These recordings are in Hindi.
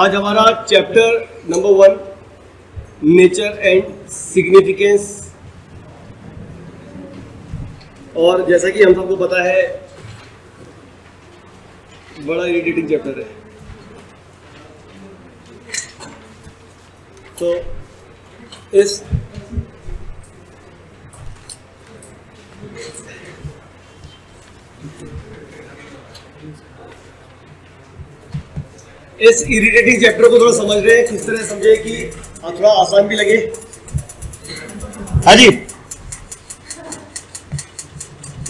आज हमारा chapter number one nature and significance और जैसा कि हम सबको पता है, बड़ा इरिटेटिंग चैप्टर है। तो इस इस इरिटेटिंग चैप्टर को थोड़ा समझ रहे हैं, किस तरह समझे कि थोड़ा आसान भी लगे। हाँ जी।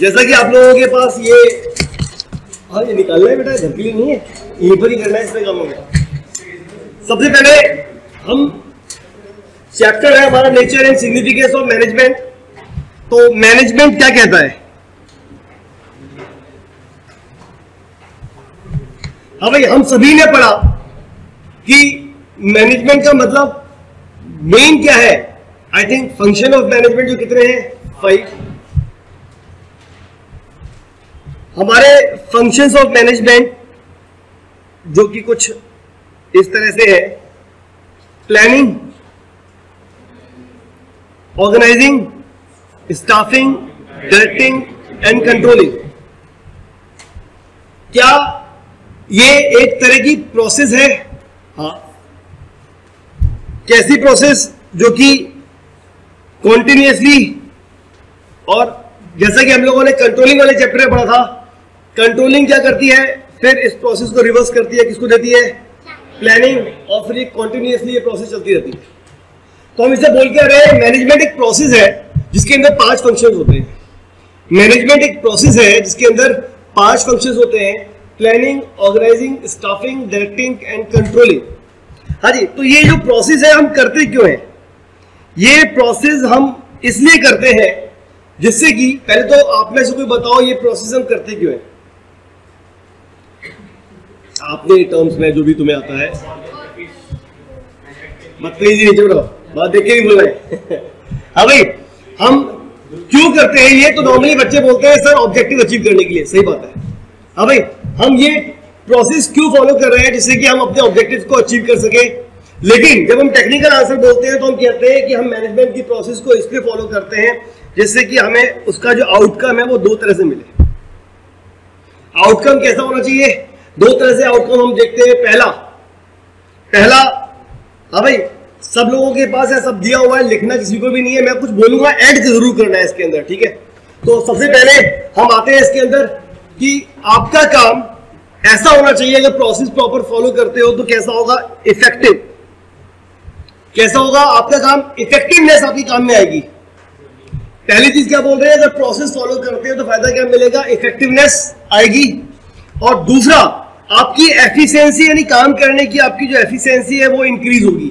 जैसा कि आप लोगों के पास ये हाँ ये निकालना है बेटा, घर के लिए नहीं है, यहीं पर ही करना है इसमें काम होगा। सबसे पहले हम चैप्टर है हमारा nature and significance of management तो मैनेजमेंट क्या कहता है? हाँ भाई, हम सभी ने पढ़ा कि मैनेजमेंट का मतलब मेन क्या है? I think function of management जो कितने हैं? फाइव हमारे फ़ंक्शंस ऑफ़ मैनेजमेंट जो कि कुछ इस तरह से है planning organising staffing directing and controlling क्या ये एक तरह की प्रोसेस है। हाँ। कैसी प्रोसेस जो कि कॉन्टिन्यूसली और जैसा कि हम लोगों ने कंट्रोलिंग वाले चैप्टर में पढ़ा था। कंट्रोलिंग क्या करती है? फिर इस प्रोसेस को रिवर्स करती है, किसको देती है? प्लानिंग और फिर कॉन्टिन्यूसली ये प्रोसेस चलती रहती है। तो हम इसे बोल के रहे मैनेजमेंट एक प्रोसेस है, जिसके अंदर पाँच फ़ंक्शन होते हैं। मैनेजमेंट एक प्रोसेस है, जिसके अंदर पाँच फ़ंक्शन होते हैं। Planning organising staffing directing and controlling हाँ जी तो ये जो प्रोसेस है, हम करते क्यों हैं? ये प्रोसेस हम इसलिए करते हैं जिससे कि, पहले तो आप में से कोई बताओ, ये प्रोसेस हम करते क्यों हैं? आपने टर्म्स में जो भी तुम्हें आता है बदतमीजी नहीं चलो बात देख ही बोल रहे हाँ। भाई, हम क्यों करते हैं ये? तो नॉर्मली बच्चे बोलते हैं, सर ऑब्जेक्टिव अचीव करने के लिए। सही बात है। हाँ भाई, हम ये प्रोसेस क्यों फॉलो कर रहे हैं जिससे कि हम अपने ऑब्जेक्टिव को अचीव कर सके? लेकिन जब हम टेक्निकल आंसर बोलते हैं तो हम कहते हैं कि हम मैनेजमेंट की प्रोसेस को इसलिए फॉलो करते हैं जिससे कि हमें उसका जो आउटकम है वो दो तरह से मिले। आउटकम कैसा होना चाहिए? दो तरह से आउटकम हम देखते हैं। पहला पहला हाँ भाई, सब लोगों के पास है सब दिया हुआ है, लिखना किसी को भी नहीं है, मैं कुछ बोलूँगा ऐड ज़रूर करना है इसके अंदर, ठीक है? तो सबसे पहले हम आते हैं इसके अंदर। कि आपका काम ऐसा होना चाहिए, अगर प्रोसेस प्रॉपर फॉलो करते हो तो कैसा होगा? इफ़ेक्टिव कैसा होगा? आपका काम इफेक्टिवनेस आपके काम में आएगी। पहली चीज़ क्या बोल रहे हैं? अगर प्रोसेस फॉलो करते हो तो फ़ायदा क्या मिलेगा? इफेक्टिवनेस आएगी। और दूसरा, आपकी एफिशिएंसी यानी काम करने की आपकी जो एफिशिएंसी है वो इंक्रीज होगी।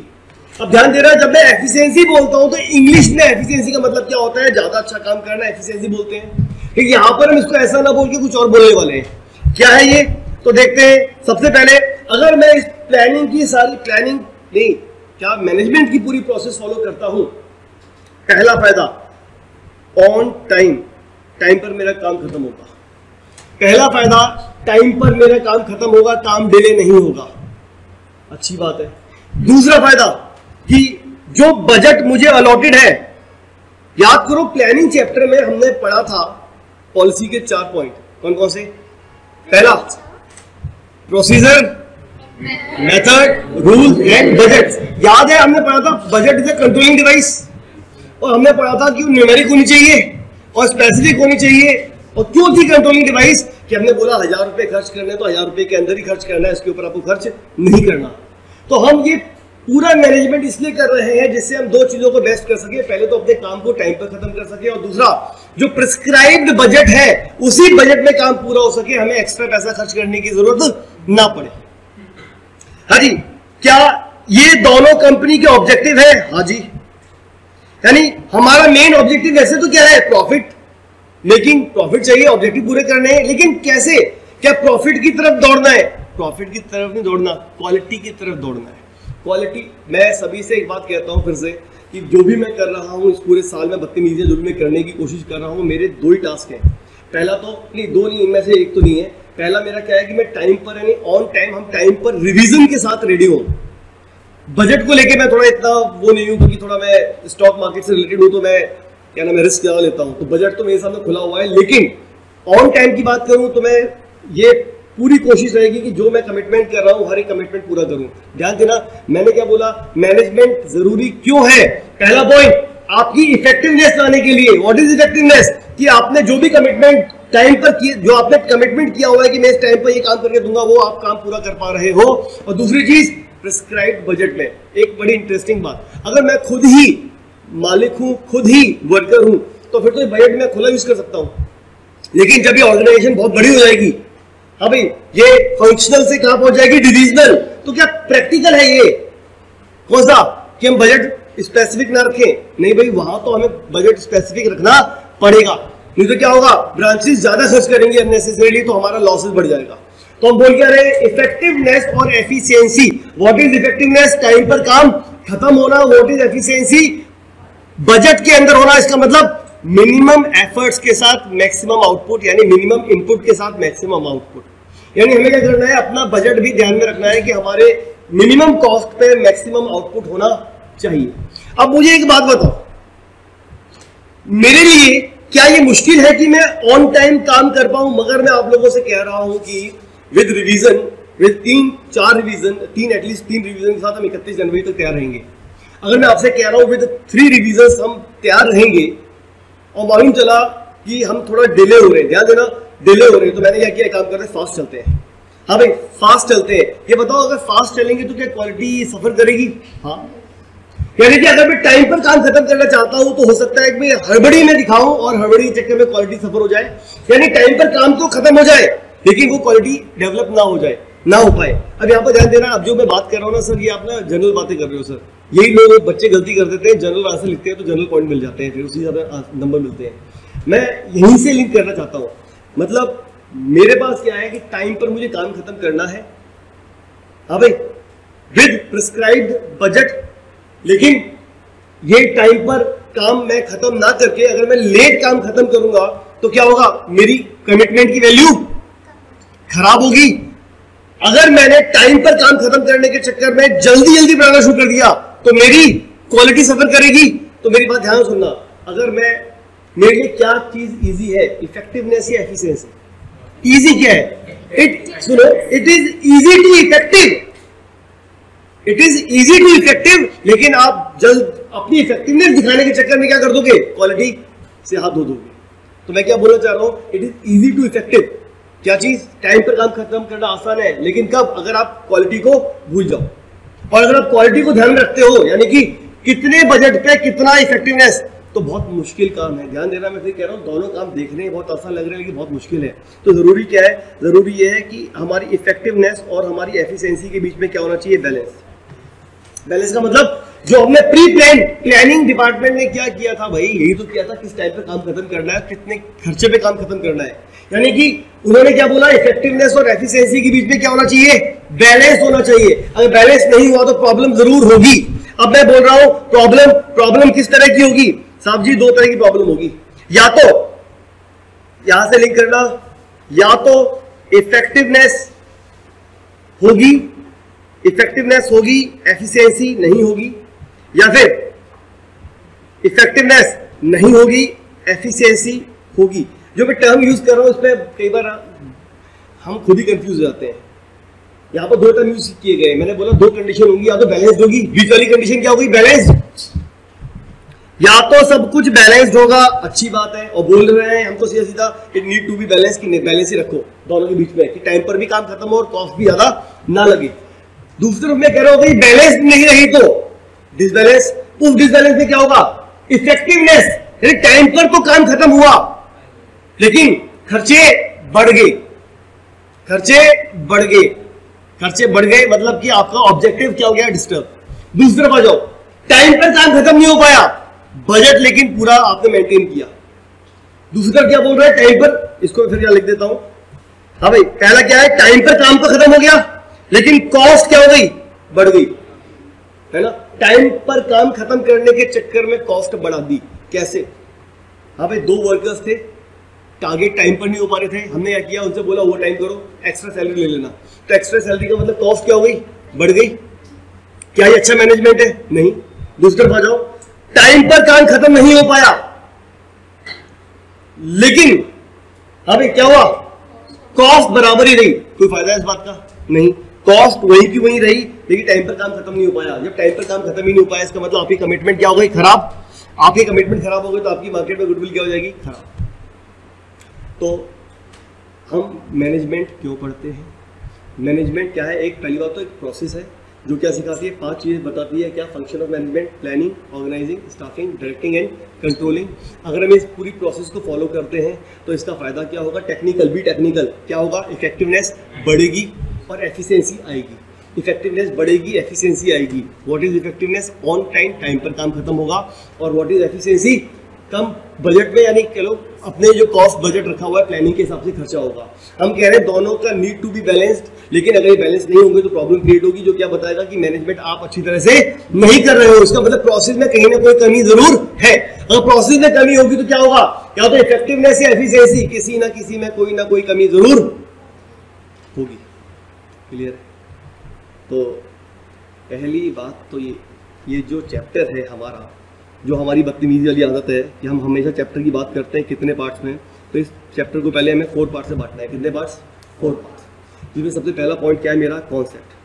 अब ध्यान दे रहा है, जब मैं एफिशिएंसी बोलता हूँ तो इंग्लिश में एफिशिएंसी का मतलब क्या होता है? ज़्यादा अच्छा काम करना एफिशिएंसी बोलते हैं। यहाँ पर हम इसको ऐसा ना बोल के कुछ और बोलने वाले हैं। क्या है ये? तो देखते हैं। सबसे पहले, अगर मैं इस प्लानिंग की सारी प्लानिंग नहीं, क्या मैनेजमेंट की पूरी प्रोसेस फॉलो करता हूँ? पहला फ़ायदा ऑन टाइम टाइम पर मेरा काम खत्म होगा। पहला फ़ायदा टाइम पर मेरा काम खत्म होगा, काम डिले नहीं होगा। अच्छी बात है। दूसरा फ़ायदा, कि जो बजट मुझे अलॉटेड है, याद करो प्लानिंग चैप्टर में हमने पढ़ा था पॉलिसी के चार पॉइंट। कौन कौन से? पहला procedure method rule and budget याद है, हमने पढ़ा था budget is a controlling device और हमने पढ़ा था कि न्यूमेरिक होनी चाहिए और स्पेसिफिक होनी चाहिए। और क्यों थी कंट्रोलिंग डिवाइस कि हमने बोला, हज़ार रुपए खर्च करने तो हज़ार रुपए के अंदर ही खर्च करना है, इसके ऊपर आपको खर्च नहीं करना। तो हम ये पूरा मैनेजमेंट इसलिए कर रहे हैं जिससे हम दो चीज़ों को बेस्ट कर सके। पहले तो अपने काम को टाइम पर खत्म कर सके और दूसरा, जो प्रिस्क्राइब्ड बजट है, उसी बजट में काम पूरा हो सके। हमें एक्स्ट्रा पैसा खर्च करने की ज़रूरत ना पड़े। हाँ जी, क्या ये दोनों कंपनी के ऑब्जेक्टिव है? हाँ जी। यानी हमारा मेन ऑब्जेक्टिव वैसे तो क्या है? प्रॉफिट लेकिन प्रॉफिट चाहिए ऑब्जेक्टिव पूरे करने हैं। लेकिन कैसे? क्या प्रॉफिट की तरफ़ दौड़ना है? प्रॉफिट की तरफ़ नहीं दौड़ना क्वालिटी की तरफ़ दौड़ना है। क्वालिटी मैं सभी से एक बात कहता हूँ फिर से कि जो भी मैं कर रहा हूँ, इस पूरे साल में बदतमीजियाँ जो भी मैं करने की कोशिश कर रहा हूँ, मेरे दो ही टास्क हैं। पहला तो नहीं, दो नहीं, इनमें से एक तो नहीं है। पहला मेरा क्या है कि मैं टाइम पर यानी ऑन टाइम हम टाइम पर रिवीजन के साथ रेडी हूँ। बजट को लेके मैं थोड़ा इतना वो नहीं हूँ क्योंकि थोड़ा मैं स्टॉक मार्केट से रिलेटेड हूँ तो मैं, क्या ना मैं रिस्क ज़्यादा लेता हूँ। तो बजट तो मेरे सामने खुला हुआ है, लेकिन ऑन टाइम की बात करूँ तो मैं ये पूरी कोशिश रहेगी कि जो मैं कमिटमेंट कर रहा हूँ, हर एक कमिटमेंट पूरा करूँ। ध्यान देना, मैंने क्या बोला? मैनेजमेंट ज़रूरी क्यों है? पहला पॉइंट आपकी इफेक्टिवनेस लाने के लिए। व्हाट इज़ इफेक्टिवनेस कि आपने जो भी कमिटमेंट टाइम पर किए, जो आपने कमिटमेंट किया हुआ है कि मैं इस टाइम पर ये काम करके दूँगा, वो आप काम पूरा कर पा रहे हो। और दूसरी चीज़ प्रिस्क्राइब बजट में। एक बड़ी इंटरेस्टिंग बात। अगर मैं खुद ही मालिक हूँ, खुद ही वर्कर हूँ तो फिर तो बजट में खुला यूज़ कर सकता हूँ। लेकिन जब ये ऑर्गेनाइजेशन बहुत बड़ी हो जाएगी हाँ भाई, ये फंक्शनल से कहाँ पहुँच जाएगी डिविजनल तो क्या प्रैक्टिकल है ये? कौन सा कि हम बजट स्पेसिफिक ना रखें। नहीं भाई, वहाँ तो हमें बजट स्पेसिफिक रखना पड़ेगा। नहीं तो क्या होगा? ब्रांचेस ज़्यादा सर्च करेंगे अननेसेसरीली तो हमारा लॉसेस बढ़ जाएगा। तो हम बोल क्या रहे इफेक्टिवनेस और efficiency what is effectiveness time पर काम खत्म होना। व्हाट इज़ एफिशिएंसी बजट के अंदर होना। इसका मतलब मिनिमम एफर्ट्स के साथ मैक्सिमम आउटपुट यानी मिनिमम इनपुट के साथ मैक्सिमम आउटपुट यानी हमें क्या करना है, अपना बजट भी ध्यान में रखना है कि हमारे मिनिमम कॉस्ट पे मैक्सिमम आउटपुट होना चाहिए। अब मुझे एक बात बताओ। मेरे लिए क्या ये मुश्किल है कि मैं ऑन टाइम काम कर पाऊँ, मगर मैं आप लोगों से कह रहा हूँ कि विद रिवीजन विद तीन, चार रिवीजन तीन एटलीस्ट तीन रिवीजन के साथ हम इकतीस जनवरी तक तैयार रहेंगे। अगर मैं आपसे कह रहा हूँ विद थ्री रिवीजन हम तैयार रहेंगे, और मालूम चला कि हम थोड़ा डिले हो रहे हैं। ध्यान देना डिले हो रहे हैं तो मैंने क्या किया काम कर रहे फास्ट चलते हैं। हाँ भाई फास्ट चलते हैं। ये बताओ, अगर फास्ट चलेंगे तो क्या क्वालिटी सफ़र करेगी? हाँ। यानी कि अगर मैं टाइम पर काम खत्म करना चाहता हूँ तो हो सकता है कि मैं हड़बड़ी में दिखाऊँ और हड़बड़ी के चक्कर में क्वालिटी सफ़र हो जाए। यानी टाइम पर काम तो खत्म हो जाए, लेकिन वो क्वालिटी डेवलप ना हो जाए, ना हो पाए। अब यहाँ पर ध्यान देना अब जो मैं बात कर रहा हूँ ना, सर, ये आप ना जनरल बातें कर रहे हो, सर। यही लोग बच्चे गलती कर देते हैं जनरल आंसर लिखते हैं तो जनरल पॉइंट मिल जाते हैं, फिर उसी नंबर मिलते हैं। मैं यहीं से लिंक करना चाहता हूँ। मतलब मेरे पास क्या है कि टाइम पर मुझे काम खत्म करना है। भाई विद प्रिस्क्राइब्ड बजट लेकिन ये टाइम पर काम मैं खत्म ना करके अगर मैं लेट काम खत्म करूँगा तो क्या होगा? मेरी कमिटमेंट की वैल्यू खराब होगी। अगर मैंने टाइम पर काम खत्म करने के चक्कर में जल्दी जल्दी बनाना शुरू कर दिया तो मेरी क्वालिटी सफ़र करेगी। तो मेरी बात ध्यान सुनना। अगर मैं मेरे लिए क्या चीज़ इजी है? इफेक्टिवनेस या एफिशिएंसी इजी क्या है? इट सुनो it is easy to effective it is easy to effective लेकिन आप जल्द अपनी इफेक्टिवनेस दिखाने के चक्कर में क्या कर दोगे? क्वालिटी से हाथ धो दोगे। तो मैं क्या बोलना चाह रहा हूँ? It is easy to effective क्या चीज़? टाइम पर काम खत्म करना आसान है, लेकिन कब? अगर आप क्वालिटी को भूल जाओ। और अगर आप क्वालिटी को ध्यान रखते हो, यानी कि कितने बजट पे कितना इफेक्टिवनेस तो बहुत मुश्किल काम है। ध्यान देना, मैं फिर कह रहा हूँ, दोनों काम देखने बहुत आसान लग रहे हैं, लेकिन बहुत मुश्किल है। तो ज़रूरी क्या है? ज़रूरी ये है कि हमारी इफेक्टिवनेस और हमारी एफिशिएंसी के बीच में क्या होना चाहिए? बैलेंस बैलेंस का मतलब जो हमने प्री प्लान प्लानिंग डिपार्टमेंट ने क्या किया था भाई? यही तो किया था, किस टाइप पे काम खत्म करना है, कितने खर्चे पे काम खत्म करना है। यानी कि उन्होंने क्या बोला इफेक्टिवनेस और एफिशिएंसी के बीच में क्या होना चाहिए? बैलेंस होना चाहिए। अगर बैलेंस नहीं हुआ तो प्रॉब्लम ज़रूर होगी। अब मैं बोल रहा हूँ प्रॉब्लम प्रॉब्लम किस तरह की होगी? साहब जी, दो तरह की प्रॉब्लम होगी। या तो यहाँ से लिंक करना, या तो इफेक्टिवनेस होगी इफेक्टिवनेस होगी एफिशिएंसी नहीं होगी, या फिर इफेक्टिवनेस नहीं होगी एफिशिएंसी होगी। जो मैं टर्म यूज़ कर रहा हूँ उस पर कई बार हम खुद ही कंफ्यूज हो जाते हैं। यहाँ पर दो टर्म यूज़ किए गए मैंने बोला दो कंडीशन होंगी, या तो बैलेंस होगी। बीच वाली कंडीशन क्या होगी? बैलेंस या तो सब कुछ बैलेंस्ड होगा, अच्छी बात है, और बोल रहे हैं, हमको सीधा सीधा it need to be balance की बैलेंस ही रखो, दोनों के बीच में, कि टाइम पर भी काम खत्म हो और कॉस्ट भी ज़्यादा ना लगे। दूसरे रूप में कह रहा हूँ कि बैलेंस नहीं रही तो डिसबैलेंस उस डिसबैलेंस में क्या होगा? इफेक्टिवनेस यानी टाइम पर तो काम खत्म हुआ, लेकिन खर्चे बढ़ गए। खर्चे बढ़ गए। खर्चे बढ़ गए मतलब कि आपका ऑब्जेक्टिव क्या हो गया? डिस्टर्ब दूसरी तरफ़ जाओ टाइम पर काम खत्म नहीं हो पाया। बजट लेकिन पूरा आपने मेंटेन किया। दूसरी तरफ़ क्या बोल रहा है? टाइम पर। इसको फिर क्या लिख देता हूँ। हाँ भाई, पहला क्या है? टाइम पर काम तो खत्म हो गया, लेकिन कॉस्ट क्या हो गई? बढ़ गई। है ना? टाइम पर काम खत्म करने के चक्कर में कॉस्ट बढ़ा दी। कैसे? हाँ भाई, दो वर्कर्स थे। टारगेट टाइम पर नहीं हो पा रहे थे। हमने क्या किया? उनसे बोला वो टाइम करो एक्स्ट्रा सैलरी ले लेना। तो एक्स्ट्रा सैलरी का मतलब कॉस्ट क्या हो गई? बढ़ गई। क्या ये अच्छा मैनेजमेंट है? नहीं। दूसरी तरफ़ आ जाओ। टाइम पर काम खत्म नहीं हो पाया। लेकिन अभी क्या हुआ? कॉस्ट बराबर ही रही। कोई फ़ायदा इस बात का? नहीं। कॉस्ट वही की वही रही, लेकिन टाइम पर काम खत्म नहीं हो पाया। जब टाइम पर काम खत्म ही नहीं हो पाया, इसका मतलब आपकी कमिटमेंट क्या हो गई? खराब। आपकी कमिटमेंट खराब हो गई तो आपकी मार्केट में गुडविल क्या हो जाएगी? खराब। तो हम मैनेजमेंट क्यों पढ़ते हैं। मैनेजमेंट क्या है? एक पहली बात तो एक प्रोसेस है। जो क्या सिखाती है, पाँच चीज़ें बताती है, क्या function of management planning organizing staffing directing and controlling अगर हम इस पूरी प्रोसेस को फॉलो करते हैं तो इसका फ़ायदा क्या होगा? टेक्निकल भी टेक्निकल क्या होगा? इफेक्टिवनेस बढ़ेगी और एफिशिएंसी आएगी। इफेक्टिवनेस बढ़ेगी एफिशिएंसी आएगी। What is effectiveness on time time पर काम खत्म होगा। और व्हाट इज़ एफिशिएंसी कम बजट में, यानी कह लो अपने जो कॉस्ट बजट रखा हुआ है प्लानिंग के हिसाब से खर्चा होगा। हम कह रहे हैं दोनों का नीड टू बी बैलेंस्ड लेकिन अगर ये बैलेंस नहीं होंगे तो प्रॉब्लम क्रिएट होगी, जो क्या बताएगा कि मैनेजमेंट आप अच्छी तरह से नहीं कर रहे हो। उसका मतलब प्रोसेस में कहीं ना कोई कमी ज़रूर है। अगर प्रोसेस में कमी होगी तो क्या होगा? या तो इफेक्टिवनेस या एफिशिएंसी किसी ना किसी में कोई ना कोई कमी ज़रूर होगी। क्लियर तो पहली बात तो ये ये जो चैप्टर है हमारा जो हमारी बदतमीजी वाली आदत है कि हम हमेशा चैप्टर की बात करते हैं कितने पार्ट्स में। तो इस चैप्टर को पहले हमें फोर पार्ट से बांटना है। कितने पार्ट्स फोर पार्ट्स जिसमें सबसे पहला पॉइंट क्या है मेरा? कॉन्सेप्ट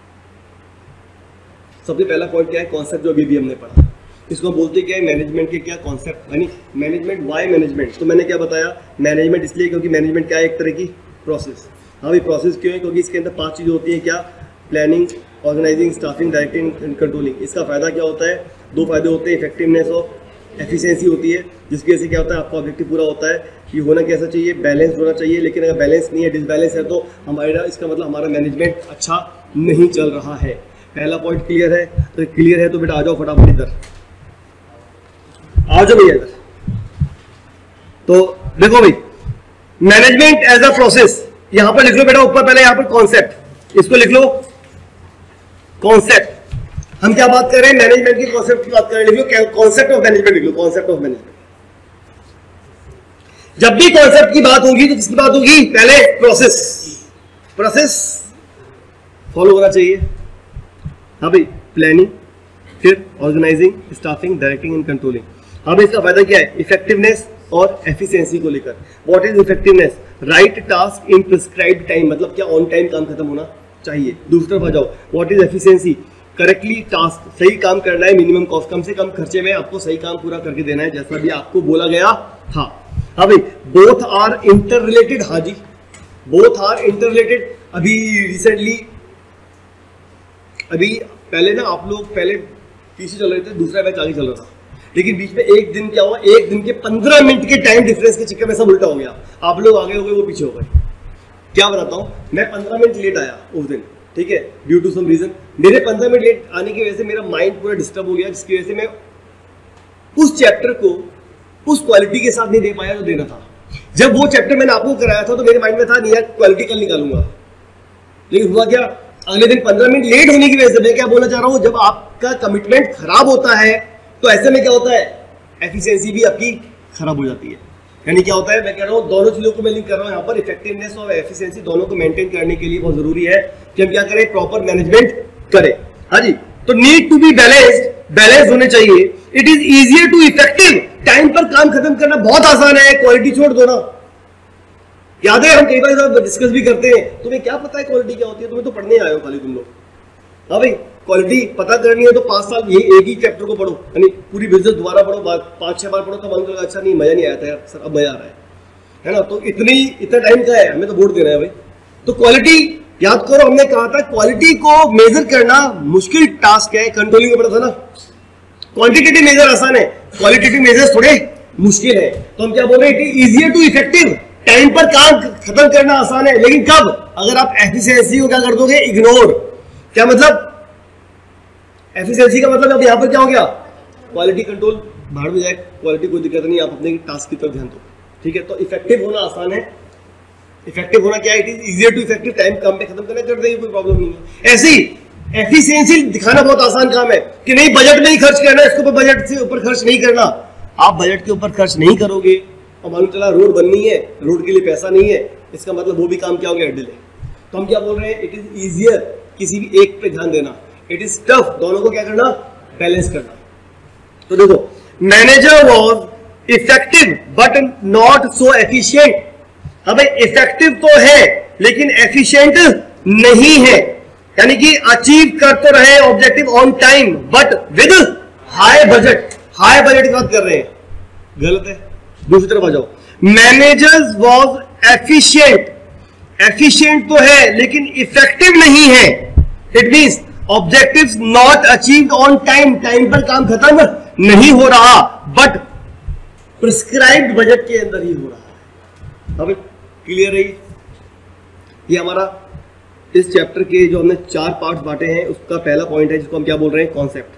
सबसे पहला पॉइंट क्या है? कॉन्सेप्ट जो अभी भी हमने पढ़ा। इसको बोलते क्या है? मैनेजमेंट के क्या कॉन्सेप्ट यानी मैनेजमेंट वाई मैनेजमेंट तो मैंने क्या बताया? मैनेजमेंट इसलिए क्योंकि मैनेजमेंट क्या है? एक तरह की प्रोसेस हाँ भाई प्रोसेस क्यों है? क्योंकि इसके अंदर पाँच चीज़ें होती हैं। क्या? Planning organizing staffing directing and controlling इसका फ़ायदा क्या होता है? दो फ़ायदे होते हैं इफेक्टिवनेस और एफिशिएंसी होती है, जिसकी वजह से क्या होता है, आपका ऑब्जेक्टिव पूरा होता है कि होना कैसा चाहिए बैलेंस होना चाहिए, लेकिन अगर बैलेंस नहीं है डिसबैलेंस है तो हमारा इसका मतलब हमारा मैनेजमेंट अच्छा नहीं चल रहा है। पहला पॉइंट क्लियर है तो क्लियर है तो बेटा आ जाओ फटाफट इधर। आ जाओ भैया इधर। तो देखो भाई मैनेजमेंट एज अ प्रोसेस यहाँ पर लिख लो बेटा, ऊपर पहले यहाँ पर कॉन्सेप्ट इसको लिख लो। कॉन्सेप्ट हम क्या बात कर रहे हैं? मैनेजमेंट की कॉन्सेप्ट की बात कर रहे हैं। कॉन्सेप्ट ऑफ़ मैनेजमेंट लिख लो कॉन्सेप्ट ऑफ़ मैनेजमेंट जब भी कॉन्सेप्ट की बात होगी तो किसकी बात होगी? पहले प्रोसेस प्रोसेस फॉलो होना चाहिए। हाँ भाई प्लानिंग फिर organizing staffing directing and controlling हाँ इसका फ़ायदा क्या है? इफेक्टिवनेस और एफिशिएंसी को लेकर. What is effectiveness right task in prescribe time मतलब क्या ऑन टाइम काम खत्म होना चाहिए। दूसरी तरफ़ आ जाओ what is efficiency correctly task सही काम करना है मिनिमम कॉस्ट कम से कम खर्चे में आपको सही काम पूरा करके देना है, जैसा भी आपको बोला गया। था हाँ भाई बोथ आर इंटर रिलेटेड हाँ जी। बोथ आर इंटर रिलेटेड अभी रिसेंटली अभी पहले ना आप लोग, पहले पीछे चल रहे थे, दूसरा बैच आगे चल रहा था। लेकिन बीच में एक दिन क्या हुआ, एक दिन के पंद्रह मिनट के टाइम डिफरेंस के चक्कर में सब उल्टा हो गया। आप लोग आगे हो गए, वो पीछे हो गए। क्या बताता हूँ, मैं पंद्रह मिनट लेट आया उस दिन। ठीक है? ड्यू टू सम रीजन मेरे पंद्रह मिनट लेट आने की वजह से मेरा माइंड पूरा डिस्टर्ब हो गया, जिसकी वजह से मैं उस चैप्टर को उस क्वालिटी के साथ नहीं दे पाया जो देना था। जब वो चैप्टर मैंने आपको कराया था तो मेरे माइंड में था, नहीं यार क्वालिटी कल निकालूँगा। लेकिन हुआ क्या? अगले दिन पंद्रह मिनट लेट होने की वजह से मैं क्या बोलना चाह रहा हूँ? जब आपका कमिटमेंट खराब होता है तो ऐसे में क्या होता है? एफिशिएंसी भी आपकी खराब हो जाती है। यानी क्या होता है, मैं कह रहा हूँ, दोनों चीज़ों को मैं लिंक कर रहा हूँ यहाँ पर. इफेक्टिवनेस और एफिशिएंसी दोनों को मेंटेन करने के लिए बहुत ज़रूरी है कि हम क्या करें प्रॉपर मैनेजमेंट करें. हाँ जी? तो need to be balanced balance होने चाहिए. It is easier to effective time पर काम खत्म करना बहुत आसान है. क्वालिटी छोड़ दो ना. याद है, हम कई बार डिस्कस भी करते हैं. तुम्हें क्या पता है क्वालिटी क्या होती है? तुम्हें तो पढ़ने आए हो खाली तुम लोग. हाँ भाई? क्वालिटी पता करनी है तो पाँच साल ये एक ही चैप्टर को पढ़ो। यानी पूरी बिज़नेस दोबारा पढ़ो पाँच छह बार पढ़ो तो मन अच्छा नहीं, मज़ा नहीं आया था सर, अब मज़ा आ रहा है। है ना? तो इतनी, इतना टाइम का है? हमें तो वोट देना है भाई। तो क्वालिटी याद करो, हमने कहा था क्वालिटी को मेजर करना मुश्किल टास्क है कंट्रोलिंग में पड़ा था ना। क्वांटिटेटिव मेजर आसान है क्वालिटेटिव मेजर थोड़े मुश्किल है। तो हम क्या बोल रहे हैं इजियर टू इफ़ेक्टिव टाइम पर काम खत्म करना आसान है, लेकिन कब? अगर आप एफिशिएंसी को क्या कर दोगे? इग्नोर क्या मतलब? एफिशिएंसी का मतलब अब यहाँ पर क्या हो गया? क्वालिटी कंट्रोल बाहर में जाए। क्वालिटी कोई दिक्कत नहीं, आप अपने टास्क की तरफ़ ध्यान दो। ठीक है? तो इफ़ेक्टिव होना आसान है। इफ़ेक्टिव होना क्या it is easier to effective time कम में खत्म करना कर देंगे कोई प्रॉब्लम नहीं है। ऐसी एफिशिएंसी दिखाना बहुत आसान काम है कि नहीं बजट में ही खर्च करना, इसके ऊपर बजट से ऊपर खर्च नहीं करना। आप बजट के ऊपर खर्च नहीं करोगे, और मालूम चला रोड बननी है रोड के लिए पैसा नहीं है, इसका मतलब वो भी काम क्या हो गया? डिले तो हम क्या बोल रहे हैं? इट इज़ इजियर किसी भी एक पे ध्यान देना। इट इज़ टफ दोनों को क्या करना? बैलेंस करना। तो देखो manager was effective but not so efficient अब इफ़ेक्टिव तो है, लेकिन एफिशिएंट नहीं है। यानी कि अचीव कर तो रहे objective on time but with high budget high budget की बात कर रहे हैं। गलत है। दूसरी तरफ़ आ जाओ। मैनेजर्स वॉज़ एफिशिएंट एफिशिएंट तो है, लेकिन इफ़ेक्टिव नहीं है। It mean objective not achieve on time time पर काम खत्म नहीं हो रहा बट प्रिस्क्राइब्ड बजट के अंदर ही हो रहा है। अब क्लियर रही ये? हमारा इस चैप्टर के जो हमने चार पार्ट्स बांटे हैं, उसका पहला पॉइंट है जिसको हम क्या बोल रहे हैं? कॉन्सेप्ट